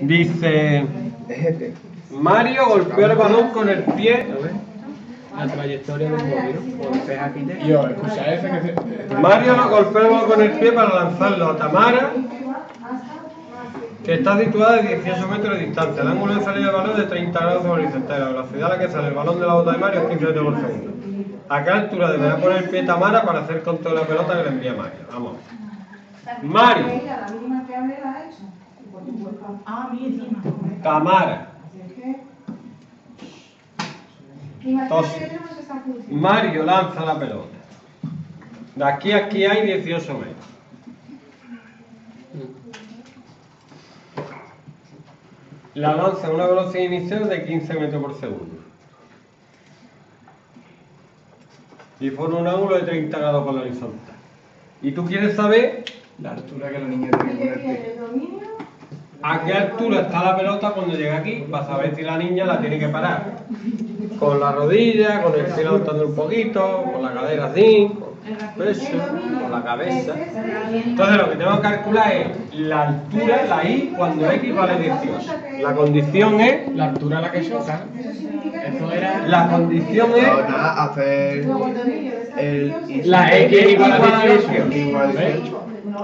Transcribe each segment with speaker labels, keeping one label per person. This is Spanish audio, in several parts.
Speaker 1: Dice. Mario golpeó el balón con el pie.
Speaker 2: La trayectoria del móvil.
Speaker 1: Mario lo golpeó el balón con el pie para lanzarlo a Tamara, que está situada a 18 metros de distancia. El ángulo de salida del balón es de 30 grados sobre horizontal. La velocidad a la que sale el balón de la bota de Mario es 15 metros por segundo. ¿A qué altura deberá poner el pie Tamara para hacer control de la pelota que le envía Mario? Vamos. Mario,
Speaker 3: Ah.
Speaker 1: Tamara.
Speaker 4: Así es que. Imagínate
Speaker 1: Entonces. Mario lanza la pelota. De aquí a aquí hay 18 metros. La lanza a una velocidad inicial de 15 metros por segundo. Y forma un ángulo de 30 grados con la horizontal. Y tú quieres saber
Speaker 5: La altura que la niña tiene
Speaker 1: a qué altura está la pelota cuando llega aquí. Vas a ver si la niña la tiene que parar. Con la rodilla, con el pie levantando un poquito, con la cadera así, con el peso, con la cabeza. Entonces lo que tengo que calcular es la altura, la I, cuando X vale 18. La condición es,
Speaker 2: La altura a la que choca.
Speaker 4: Eso
Speaker 2: era.
Speaker 1: la condición
Speaker 6: No,
Speaker 1: es
Speaker 6: nada, hacer
Speaker 4: el
Speaker 2: La X igual a 18.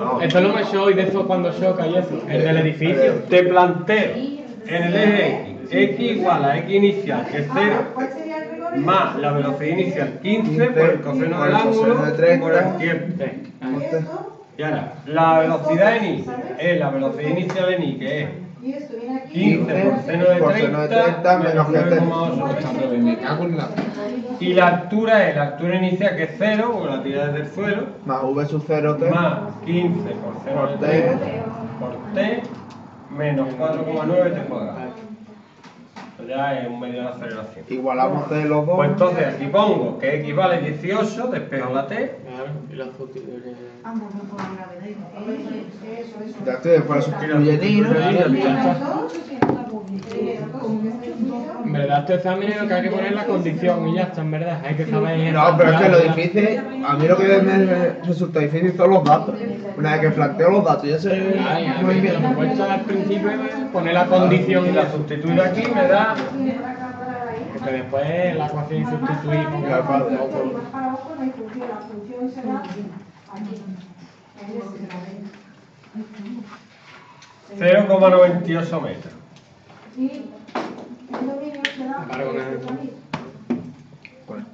Speaker 1: No.
Speaker 2: Esto lo me show y de eso cuando choca y eso. El del edificio.
Speaker 1: te planteo en el eje X, X igual a X inicial, que es 0,
Speaker 4: ¿Cuál sería el recorrido?
Speaker 1: más la velocidad inicial 15 por el coseno del ángulo por el tiempo.
Speaker 4: Y
Speaker 1: ahora, la velocidad en I es la velocidad inicial en I, que es
Speaker 4: y esto viene aquí.
Speaker 1: 15 por seno de
Speaker 6: Por seno de
Speaker 1: 30
Speaker 6: 30
Speaker 1: menos
Speaker 6: menos que
Speaker 1: 9,8. Y la altura es la altura inicial que es 0, porque la tira desde el suelo,
Speaker 6: Más V sub 0 T.
Speaker 1: más 15 por 0 de
Speaker 6: Por
Speaker 1: 30
Speaker 6: T.
Speaker 1: por T menos 4,9 T cuadrado. Ya es un medio de aceleración.
Speaker 6: Igualamos de los dos.
Speaker 1: Pues entonces aquí pongo que X vale 18, despejo la T,
Speaker 2: y la sustituye.
Speaker 3: Ambos no por la gravedad.
Speaker 4: Eso, eso.
Speaker 6: Ya estoy, después sustituye ni, ¿no?
Speaker 2: Claro,
Speaker 4: Y
Speaker 2: ya está.
Speaker 4: las dos, sí, una publicidad, las dos, que está
Speaker 2: verdad, este examen es lo que hay que poner la condición y ya está, en verdad. Hay que saber.
Speaker 6: No, pero es que lo difícil, a mí lo que me resulta difícil son los datos. Una vez que planteo los datos, ya sé
Speaker 2: Ay, a
Speaker 6: muy bien.
Speaker 2: lo he puesto al principio poner la condición
Speaker 1: y la sustituyo aquí me da.
Speaker 2: Porque después la ecuación y sustituir con
Speaker 4: la función será aquí. En ese momento.
Speaker 1: 0,98 metros.
Speaker 4: Dominio será.
Speaker 2: Claro,